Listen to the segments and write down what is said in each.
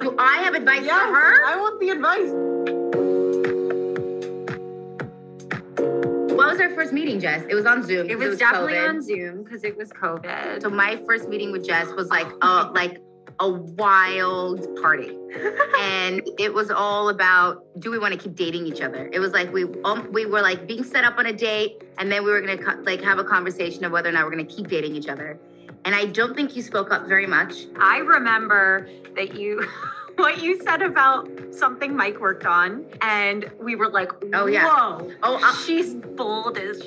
Do I have advice Yes, for her? I want the advice. What was our first meeting, Jess? It was on Zoom. It was, definitely COVID. on Zoom because it was COVID. So my first meeting with Jess was like a like a wild party, and it was all about do we want to keep dating each other? It was like we um, we were like being set up on a date, and then we were gonna co- like have a conversation of whether or not we're gonna keep dating each other. And I don't think you spoke up very much. I remember that you, what you said about something Mike worked on, and we were like, Oh, yeah. whoa, Oh, uh, she's bold as.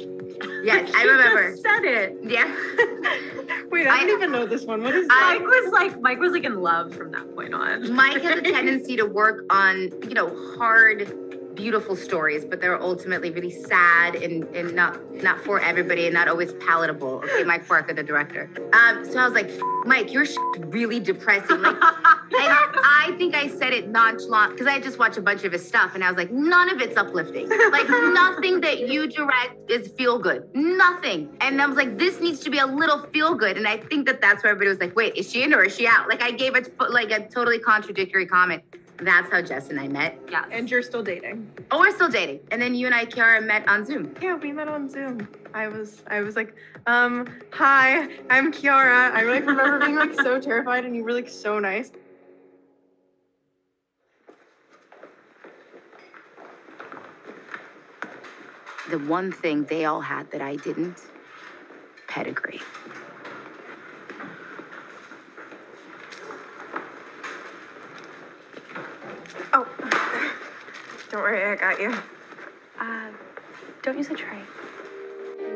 yes, I remember. said it. Yeah. Wait, I, I- don't even know this one. What is that? Mike was like, Mike was like in love from that point on. Mike has a tendency to work on, you know, hard, beautiful stories, but they're ultimately really sad and, and not not for everybody and not always palatable. Okay, Mike Barker, the director. Um, so I was like, Mike, your sh- really depressing. Like, and I think I said it nonchalant because I just watched a bunch of his stuff and I was like, none of it's uplifting. Like nothing that you direct is feel good. Nothing. And I was like, this needs to be a little feel good. And I think that that's where everybody was like, wait, is she in or is she out? Like I gave it like a totally contradictory comment. That's how Jess and I met. yes. And you're still dating. Oh, we're still dating. And then you and I, Chiara, met on Zoom. Yeah, we met on Zoom. I was I was like, um, hi, I'm Chiara. I like remember being like so terrified and you were like so nice. The one thing they all had that I didn't pedigree. Don't worry, I got you. Uh, don't use a tray.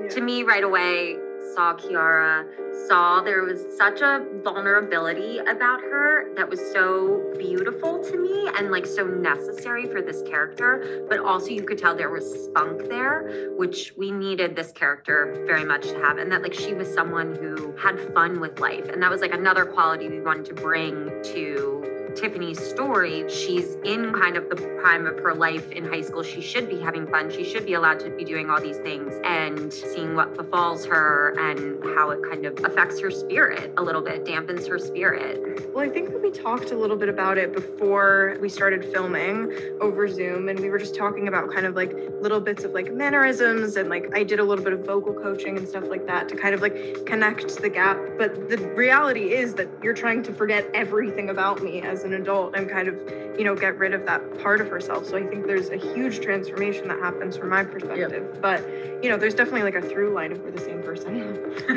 to me right away saw Chiara, saw there was such a vulnerability about her that was so beautiful to me and like so necessary for this character. But also, you could tell there was spunk there, which we needed this character very much to have. And that like she was someone who had fun with life. And that was like another quality we wanted to bring to Tiffany's story, she's in kind of the prime of her life in high school. She should be having fun. She should be allowed to be doing all these things and seeing what befalls her and how it kind of affects her spirit a little bit, dampens her spirit. Well, I think that we talked a little bit about it before we started filming over Zoom, and we were just talking about kind of like little bits of like mannerisms, and like I did a little bit of vocal coaching and stuff like that to kind of like connect the gap. But the reality is that you're trying to forget everything about me as an adult and kind of, you know, get rid of that part of herself. So I think there's a huge transformation that happens from my perspective. But, you know, there's definitely like a through line if we're the same person.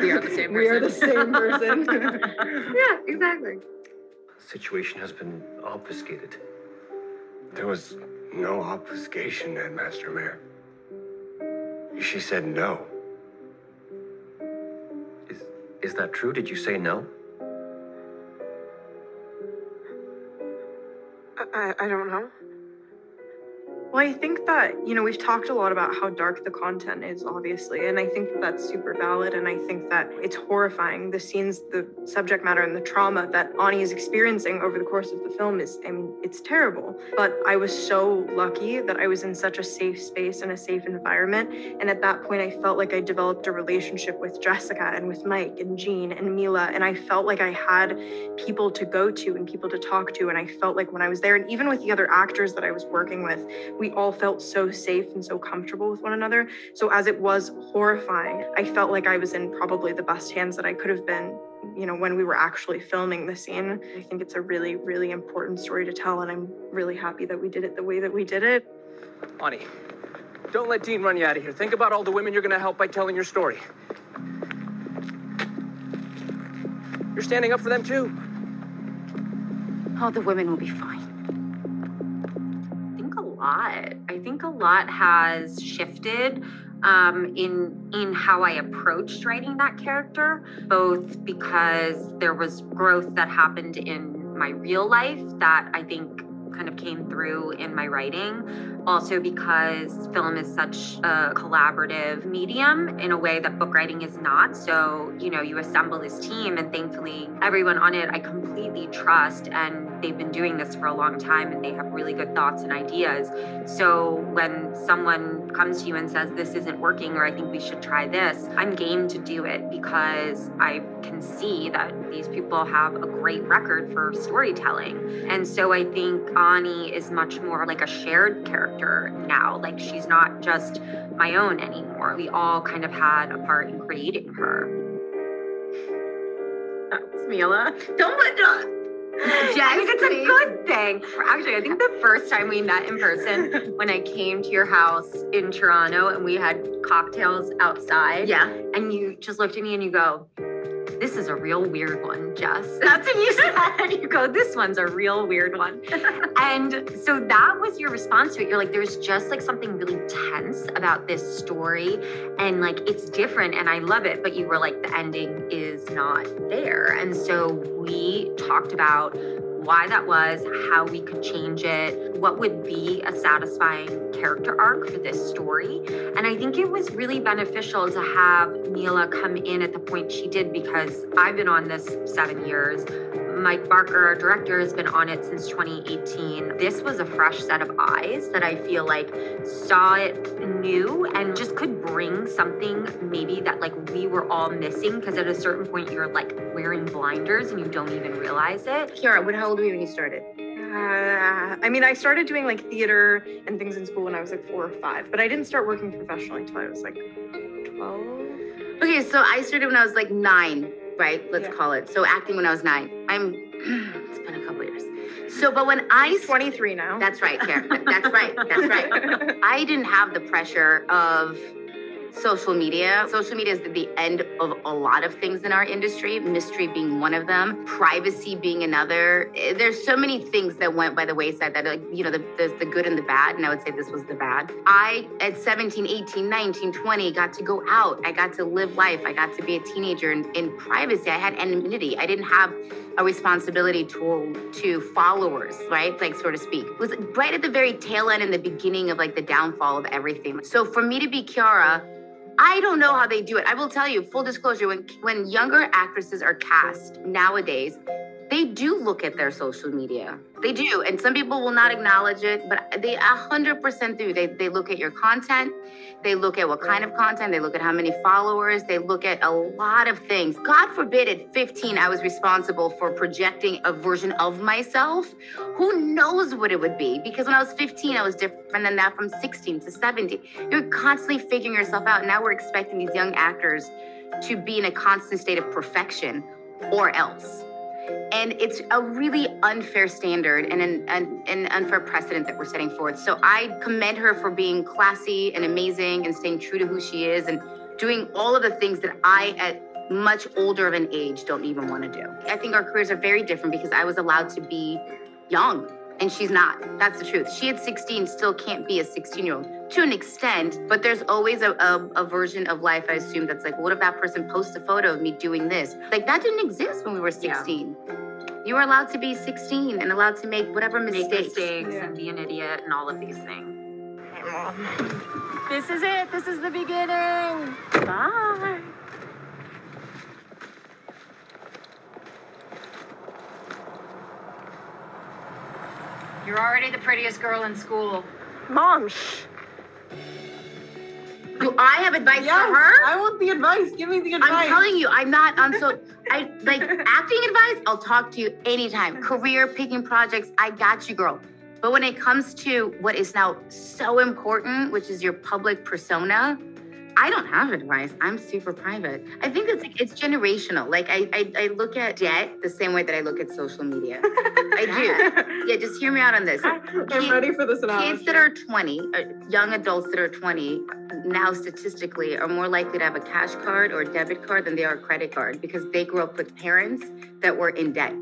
we are the same We are the same person. yeah, exactly. The situation has been obfuscated. There was no obfuscation, Headmaster Mayor. She said no. Is, is that true? Did you say no? I, don't know. Well, I think that, you know, we've talked a lot about how dark the content is, obviously, and I think that that's super valid. And I think that it's horrifying. The scenes, the subject matter, and the trauma that Ani is experiencing over the course of the film is, I mean, it's terrible. But I was so lucky that I was in such a safe space and a safe environment. And at that point, I felt like I developed a relationship with Jessica and with Mike and Jean and Mila. And I felt like I had people to go to and people to talk to. And I felt like when I was there, and even with the other actors that I was working with, we all felt so safe and so comfortable with one another. So as it was horrifying, I felt like I was in probably the best hands that I could have been, you know, when we were actually filming the scene. I think it's a really, really important story to tell, and I'm really happy that we did it the way that we did it. Ani, don't let Dean run you out of here. Think about all the women you're gonna help by telling your story. You're standing up for them too. All the women will be fine. I think a lot. I think a lot has shifted um, in in how I approached writing that character, both because there was growth that happened in my real life that I think kind of came through in my writing. Also, because film is such a collaborative medium in a way that book writing is not. So, you know, you assemble this team, and thankfully, everyone on it I completely trust and they've been doing this for a long time and they have really good thoughts and ideas. So when someone comes to you and says, This isn't working, or I think we should try this, I'm game to do it because I can see that these people have a great record for storytelling. And so I think Ani is much more like a shared character now. Like she's not just my own anymore. We all kind of had a part in creating her. That's Mila. Don't put don't. I think it's a good thing. Actually, I think the first time we met in person, when I came to your house in Toronto and we had cocktails outside, Yeah. and you just looked at me and you go, this is a real weird one, Jess. That's what you said. you go, this one's a real weird one. and so that was your response to it. You're like, there's just like something really tense about this story. And like, it's different and I love it. But you were like, the ending is not there. And so we talked about why that was, how we could change it, what would be a satisfying character arc for this story. And I think it was really beneficial to have Mila come in at the point she did because I've been on this seven years. Mike Barker, our director, has been on it since 2018. This was a fresh set of eyes that I feel like saw it new and just could bring something maybe that like we were all missing because at a certain point you're like wearing blinders and you don't even realize it. Chiara, what, how old were you when you started? Uh, I mean, I started doing like theater and things in school when I was like four or five, but I didn't start working professionally until I was like 12. Okay, so I started when I was like nine, right? Let's Yeah. call it. So acting when I was nine. I'm. It's been a couple years. So, but when I He's 23 now. That's right, Karen. That's right. That's right. I didn't have the pressure of social media. Social media is the end of a lot of things in our industry, mystery being one of them, privacy being another. Eh, There's so many things that went by the wayside that, like, you know, the, there's the good and the bad. And I would say this was the bad. I, at 17, 18, 19, 20, got to go out. I got to live life. I got to be a teenager in, in privacy. I had anonymity. I didn't have a responsibility to to followers, right? Like so to speak. It was right at the very tail end and the beginning of like the downfall of everything. So for me to be Chiara, I don't know how they do it. I will tell you, full disclosure, when when younger actresses are cast nowadays, they do look at their social media. They do. And some people will not acknowledge it, but they 100% do. They, they look at your content. They look at what kind of content. They look at how many followers. They look at a lot of things. God forbid at 15, I was responsible for projecting a version of myself. Who knows what it would be? Because when I was 15, I was different than that from 16 to 17. You're constantly figuring yourself out. Now we're expecting these young actors to be in a constant state of perfection or else. And it's a really unfair standard and an, an, an unfair precedent that we're setting forth. So I commend her for being classy and amazing and staying true to who she is and doing all of the things that I, at much older of an age, don't even want to do. I think our careers are very different because I was allowed to be young and she's not. That's the truth. She at 16 still can't be a 16 year old to an extent, but there's always a, a, a version of life, I assume, that's like, what if that person posts a photo of me doing this? Like, that didn't exist when we were 16. You were allowed to be 16 and allowed to make whatever Make mistakes. mistakes Yeah. and be an idiot and all of these things. Hey, Mom. This is it. This is the beginning. Bye. You're already the prettiest girl in school. Mom, shh. Do I have advice Yes, for her? I want the advice. Give me the advice. I'm telling you, I'm not. I'm so. I like acting advice. I'll talk to you anytime. Career picking projects. I got you, girl. But when it comes to what is now so important, which is your public persona, I don't have advice. I'm super private. I think it's like it's generational. Like I, I, I look at debt the same way that I look at social media. I do. Yeah, just hear me out on this. I'm ready for this analogy. Kids that are 20, uh, young adults that are 20, now statistically are more likely to have a cash card or a debit card than they are a credit card because they grew up with parents that were in debt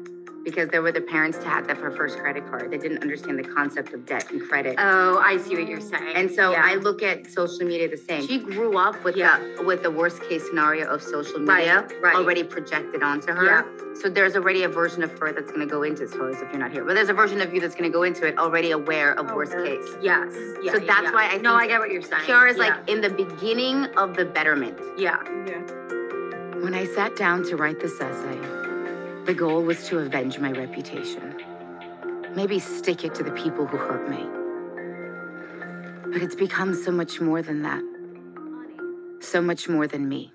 because they were the parents to have that for first credit card. They didn't understand the concept of debt and credit. Oh, I see what you're saying. And so Yeah. I look at social media the same. She grew up with Yeah. the with the worst case scenario of social media right. already projected onto her. So there's already a version of her that's going to go into stories if you're not here. But there's a version of you that's going to go into it already aware of worst Okay. case. Yes. Yeah, So yeah, that's yeah. why I No, I get what you're saying. Chiara's yeah. like in the beginning of the betterment. Yeah. Yeah. When I sat down to write this essay, the goal was to avenge my reputation. maybe stick it to the people who hurt me. But it's become so much more than that. So much more than me.